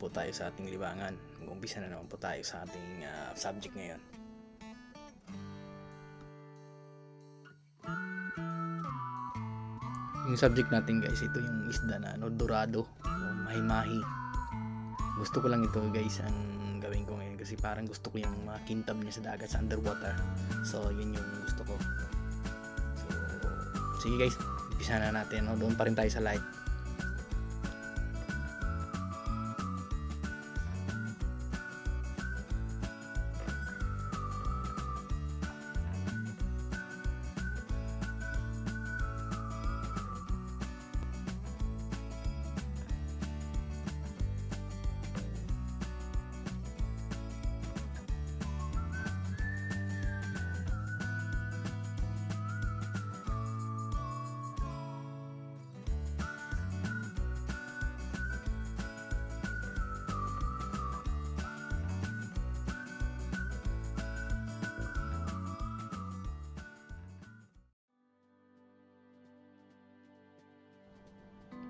po tayo sa ating libangan. Mag-umpisa na naman po tayo sa ating ah, subject ngayon. Yung subject natin guys, ito yung isda na ano, dorado o mahi-mahi. Gusto ko lang ito guys ang gawin ko ngayon kasi parang gusto ko yung mga kintab niya sa dagat sa underwater. So yun yung gusto ko. So sige guys, umpisa na natin. No? Doon pa rin tayo sa light.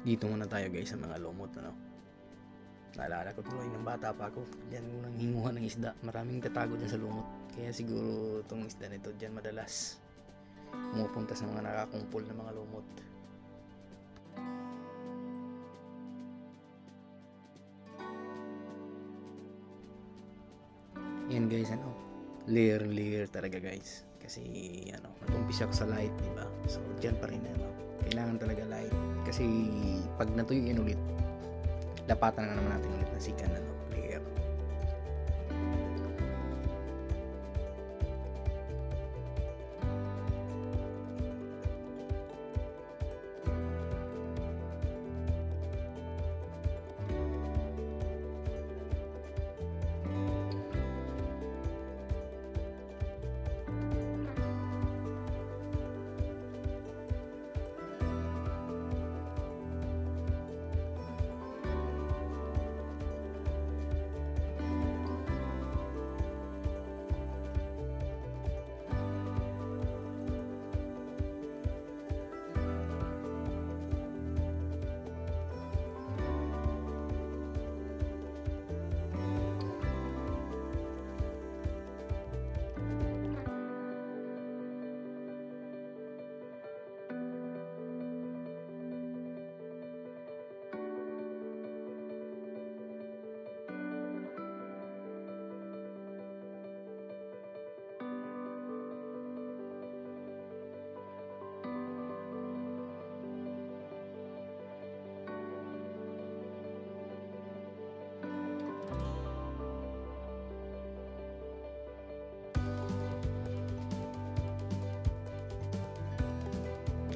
Dito muna tayo guys sa mga lumot ano? Naalala ko tuloy ng bata pa ako diyan nang hinguhan ng isda. Maraming tatago dyan sa lumot. Kaya siguro itong isda nito diyan madalas pumupunta sa mga nakakumpol na mga lumot. Yan guys ano? Layer layer talaga guys kasi ano nag-umpisa ako sa light di ba? So diyan pa rin ano kailangan talaga light. Kasi pag natuyuin ulit lapatan na naman natin ulit na sikan ano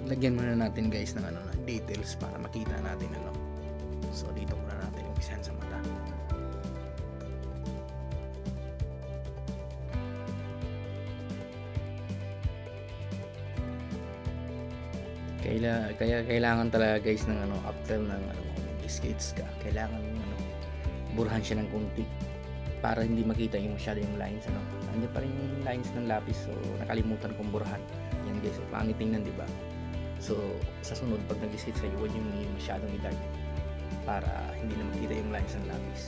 lagyan muna natin guys ng ano ng details para makita natin ano. So dito muna natin umpisahan sa mata. Kaila, kaya kailangan talaga guys ng ano after ng ano skates ka kailangan ano burahan siya ng kunti para hindi makita yung masyado yung lines ano. Nandiyan pa rin yung lines ng lapis so nakalimutan kong burahan yan guys so pangit tingnan di ba So, sa sunod, pag nag-skate sa'yo, huwag yung masyadong idark para hindi na makita yung lines ng lapis.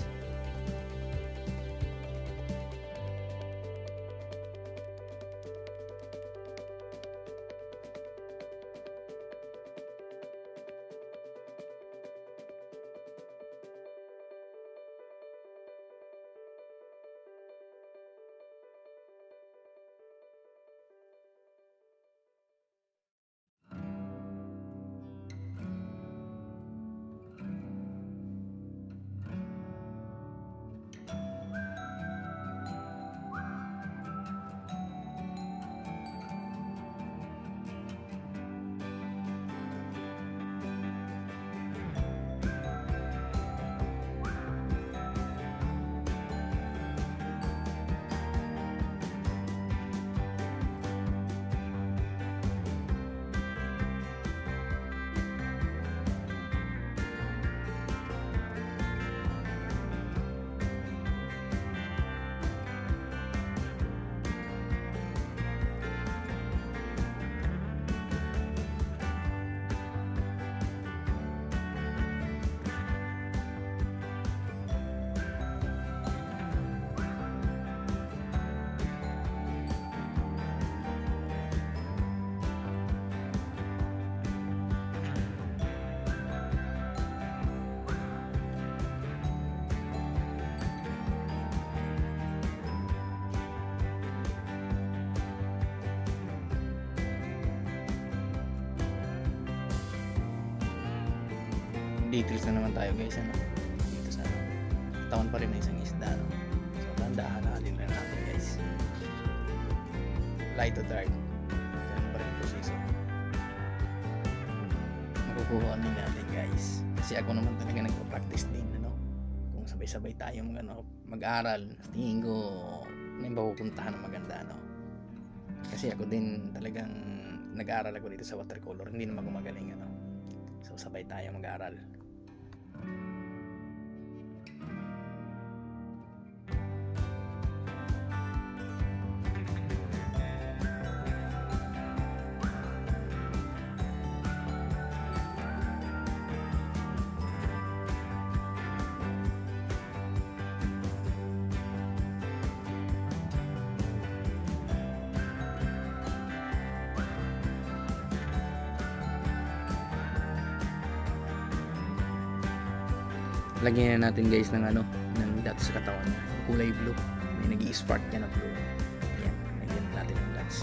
Details na naman tayo guys ano? Dito sa katawan pa rin ng isang isda no? so dandahan natin lang natin guys. Light to dark. Ganun pa rin proseso makukuha din natin guys. Kasi ako naman talaga nagpa-practice din ano? Kung sabay-sabay tayong ano, mag-aral tingin ko may mapupuntahan ng maganda no? Kasi ako din talagang nag-aaral ako dito sa watercolor. Hindi naman gumagaling ano so sabay tayo mag-aaral lagyan na natin guys ng ano ng dots sa katawan niya. Kulay blue. May nag spark niya na blue. Yan lagyan natin ng dots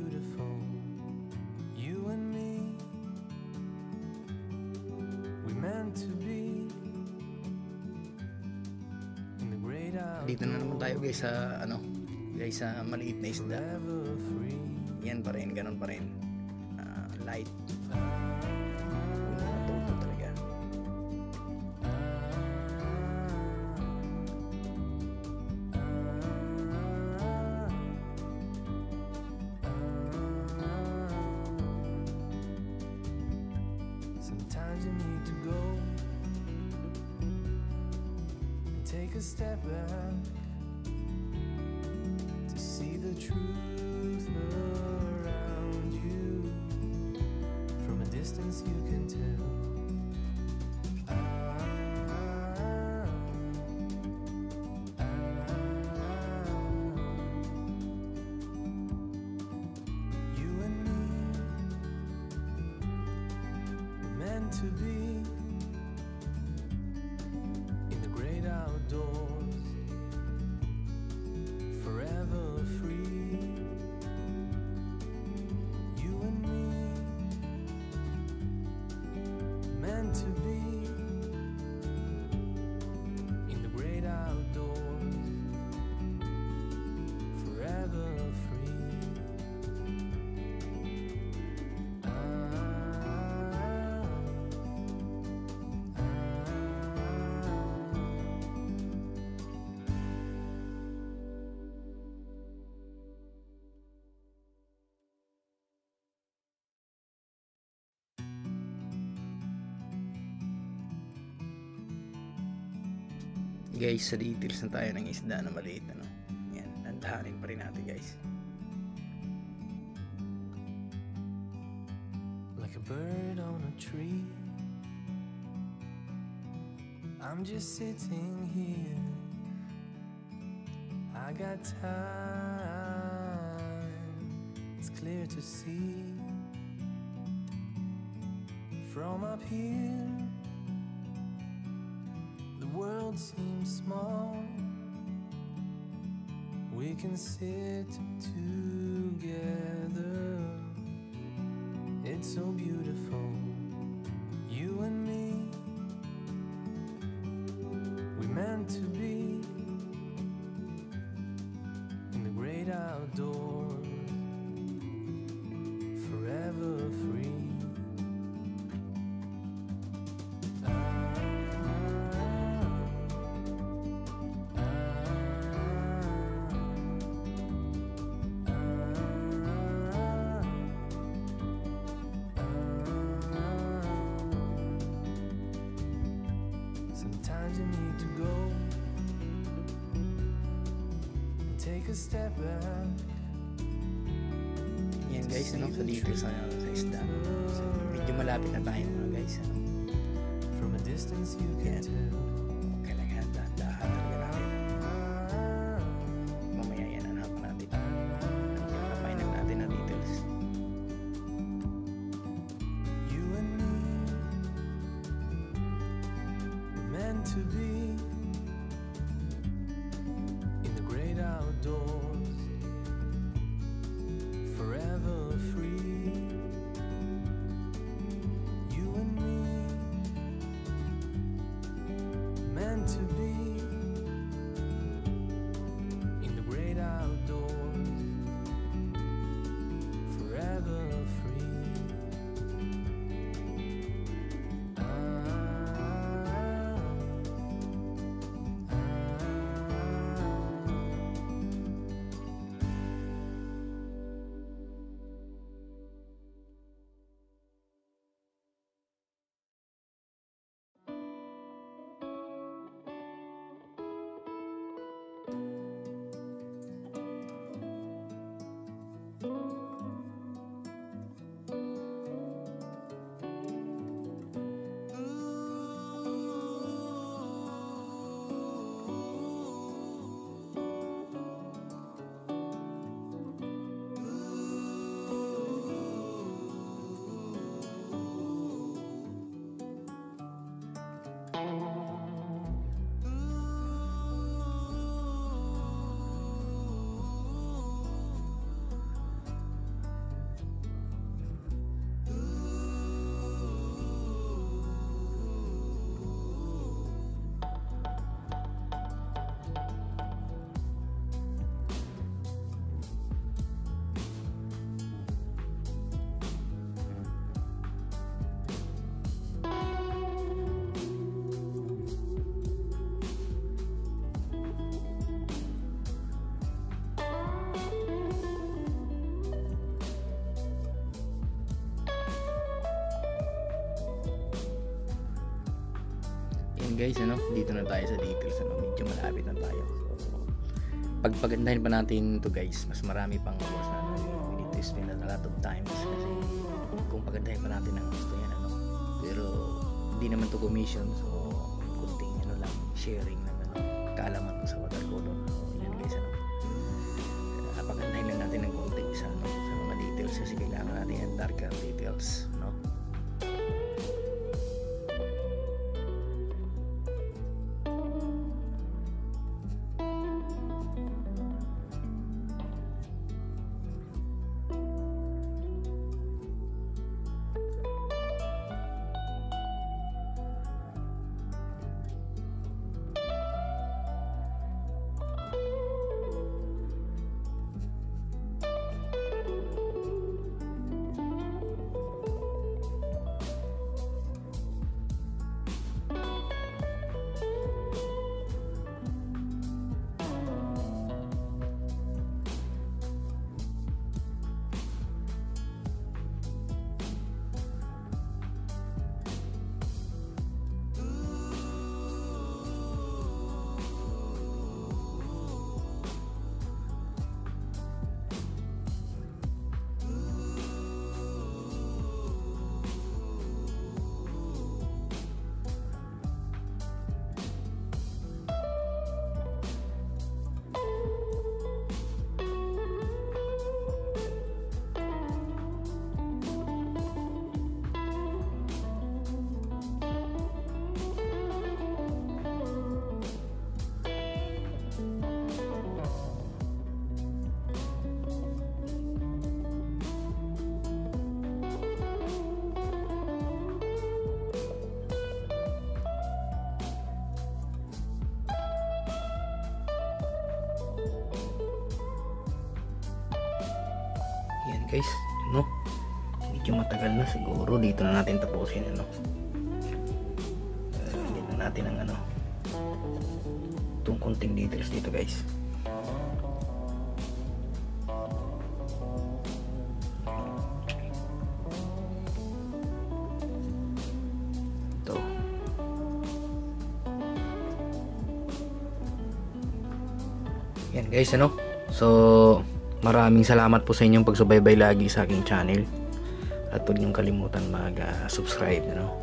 dito na naman tayo guys sa ano guys sa maliit na isda. Yan pa rin ganun pa rin. Ah, light. Matuto talaga. Sometimes you need to go take a step back to see the truth around you. From a distance, you can tell. Ah, You and me meant to be door. Guys sa details na tayo ng isda na maliit ano yan dandahanin pa rin natin guys like a bird on a tree. I'm just sitting here. I got time, it's clear to see. From up here, world seems small. We can sit together. It's so beautiful, Yan guys, ano, sa dito sa, sa isda. So, medyo malapit na tayo mga guys. Ano. From a distance you can tell. Yan guys, ano, dito na tayo sa details. Ano, medyo malapit na tayo. So, pagpagandahin pa natin to guys, mas marami pang oras na ano, we need to spend a lot of times kasi kung pagandahin pa natin ang gusto yan, ano. Pero, hindi naman to commission. So, kunting ano lang, sharing ng ano, kaalaman ko sa watercolor. So, yan guys, ano. Uh, pagandahin lang natin ng konti sa, ano, sa mga details kasi kailangan natin yung darker details, guys, no? Medyo matagal na siguro. Dito na natin tapusin, ano? Uh, dito natin ang ano. Itong konting details dito guys. Yan guys, ano? So, maraming salamat po sa inyong pagsubaybay lagi sa aking channel. At huwag niyong kalimutan mag-subscribe, no?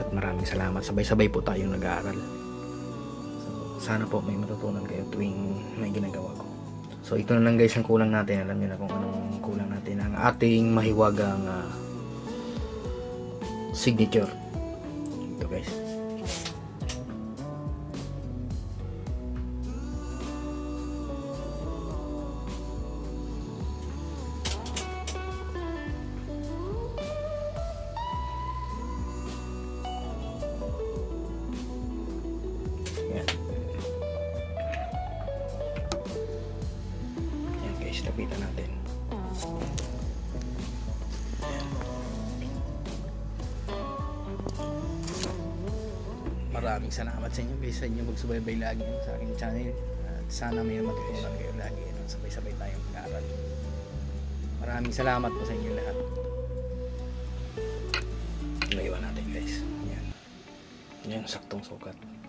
At maraming salamat. Sabay-sabay po tayong nag-aaral. So, sana po may matutunan kayo tuwing may ginagawa ko. So, ito na lang guys ang kulang natin. Alam niyo na kung anong kulang natin. Ang ating mahiwagang ah, signature. Guys, lapitan natin. Maraming salamat sa inyo guys sa inyo magsubaybay lagi sa aking channel. At sana may matutunan kayo lagi. Sabay-sabay tayong mag-aaral. Maraming salamat po sa inyo lahat. Layuan natin guys. Yan. Yan, saktong sukat.